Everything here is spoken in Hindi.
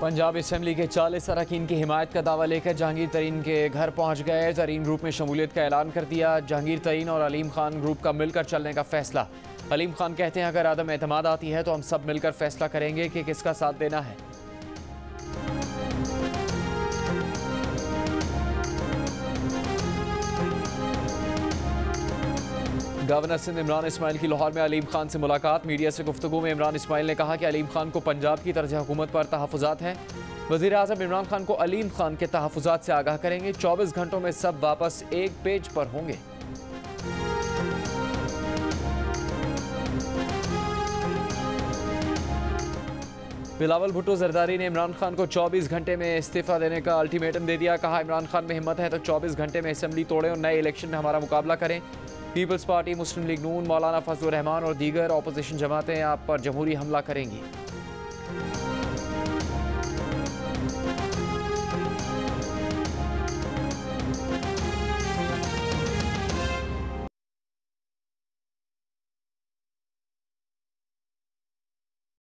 पंजाब असम्बली के चालीस अरकान की हिमायत का दावा लेकर जहांगीर तरीन के घर पहुँच गए। तरीन ग्रुप में शमूलियत का ऐलान कर दिया। जहांगीर तरीन और अलीम खान ग्रुप का मिलकर चलने का फैसला। अलीम खान कहते हैं, अगर आदम एतमाद आती है तो हम सब मिलकर फैसला करेंगे कि किसका साथ देना है। गवर्नर सिंध इमरान इसमाइल की लाहौर में अलीम खान से मुलाकात। मीडिया से गुफ्तु में इमरान इसमाइल ने कहा कि अलीम खान को पंजाब की तर्ज हुकूमत पर तहफात हैं। वजी अजम इमरान खान को अलीम खान के तहफात से आगाह करेंगे। चौबीस घंटों में सब वापस एक पेज पर होंगे। बिलावल भुट्टो जरदारी ने इमरान खान को 24 घंटे में इस्तीफा देने का अल्टीमेटम दे दिया। कहा, इमरान खान में हिम्मत है तो 24 घंटे में असम्बली तोड़ें और नए इलेक्शन में हमारा मुकाबला करें। पीपल्स पार्टी, मुस्लिम लीग नून, मौलाना फजल रहमान और दीगर अपोजिशन जमातें आप पर जमहूरी हमला करेंगी।